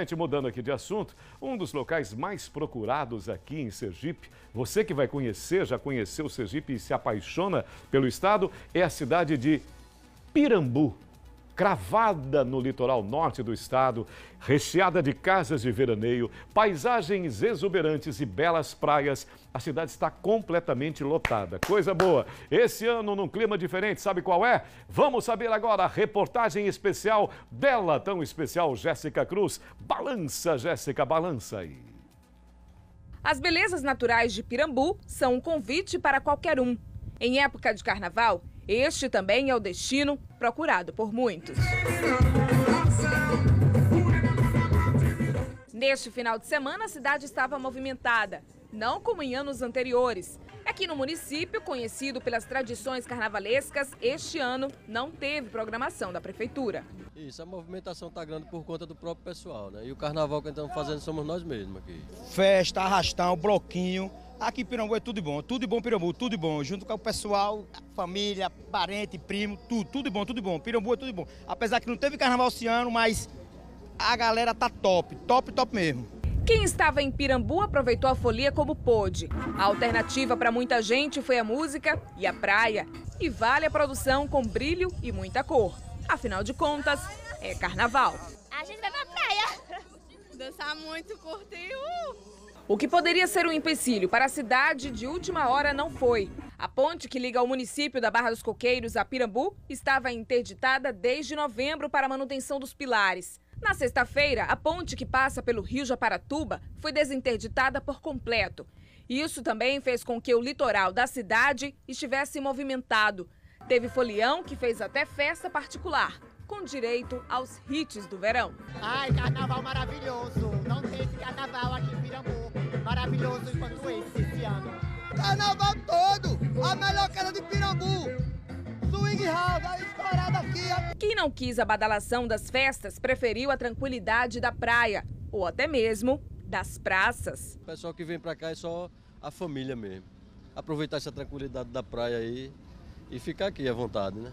Gente, mudando aqui de assunto, um dos locais mais procurados aqui em Sergipe, você que vai conhecer, já conheceu Sergipe e se apaixona pelo estado, é a cidade de Pirambu cravada no litoral norte do estado, recheada de casas de veraneio, paisagens exuberantes e belas praias, a cidade está completamente lotada. Coisa boa! Esse ano num clima diferente, sabe qual é? Vamos saber agora a reportagem especial dela, tão especial, Jéssica Cruz. Balança, Jéssica, balança aí. As belezas naturais de Pirambu são um convite para qualquer um. Em época de carnaval, este também é o destino procurado por muitos. Neste final de semana, a cidade estava movimentada, não como em anos anteriores. Aqui no município, conhecido pelas tradições carnavalescas, este ano não teve programação da prefeitura. Isso, a movimentação está grande por conta do próprio pessoal, né? E o carnaval que estamos fazendo somos nós mesmos aqui. Festa, arrastão, bloquinho, Aqui em Pirambu é tudo de bom, tudo de bom Pirambu, tudo de bom. Junto com o pessoal, família, parente, primo, tudo, tudo de bom, tudo de bom. Pirambu é tudo de bom. Apesar que não teve carnaval esse ano, mas a galera tá top, top, top mesmo. Quem estava em Pirambu aproveitou a folia como pôde. A alternativa para muita gente foi a música e a praia. E vale a produção com brilho e muita cor. Afinal de contas, é carnaval. A gente vai pra praia. Dançar muito, curtir. Uh! O que poderia ser um empecilho para a cidade de última hora não foi. A ponte que liga o município da Barra dos Coqueiros a Pirambu estava interditada desde novembro para manutenção dos pilares. Na sexta-feira, a ponte que passa pelo rio Japaratuba foi desinterditada por completo. Isso também fez com que o litoral da cidade estivesse movimentado. Teve folião que fez até festa particular, com direito aos hits do verão. Ai, carnaval maravilhoso! Não tem esse carnaval aqui em Pirambu maravilhoso enquanto esse, esse ano. Carnaval todo, a melhor cara de Pirambu. Swing house, estourada aqui. Quem não quis a badalação das festas preferiu a tranquilidade da praia, ou até mesmo das praças. O pessoal que vem pra cá é só a família mesmo. Aproveitar essa tranquilidade da praia aí e ficar aqui à vontade, né?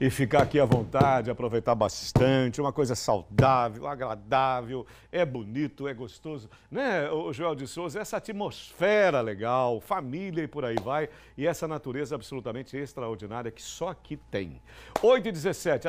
E ficar aqui à vontade, aproveitar bastante, uma coisa saudável, agradável, é bonito, é gostoso, né, o Joel de Souza? Essa atmosfera legal, família e por aí vai, e essa natureza absolutamente extraordinária que só aqui tem. 8 e 17, atenção.